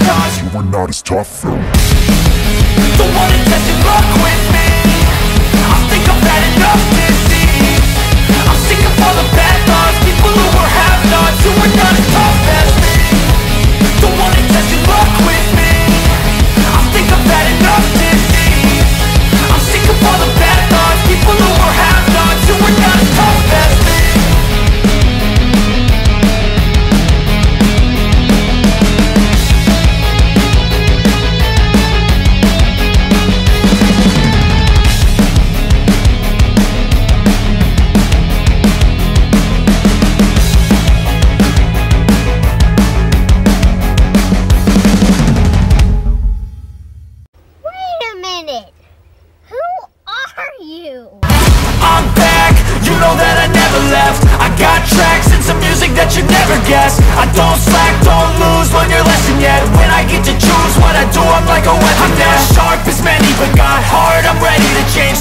half-nots You are not as tough. Don't wanna test your luck with me. I think I've had enough disease. I'm sick of all the bad thoughts. People who are half-nots Who are not as tough as me. Don't wanna test your luck with me left. I got tracks and some music that you never guess. I don't slack, don't lose, learn your lesson yet. When I get to choose what I do, I'm like a weapon. I'm not sharp as many, but got heart, I'm ready to change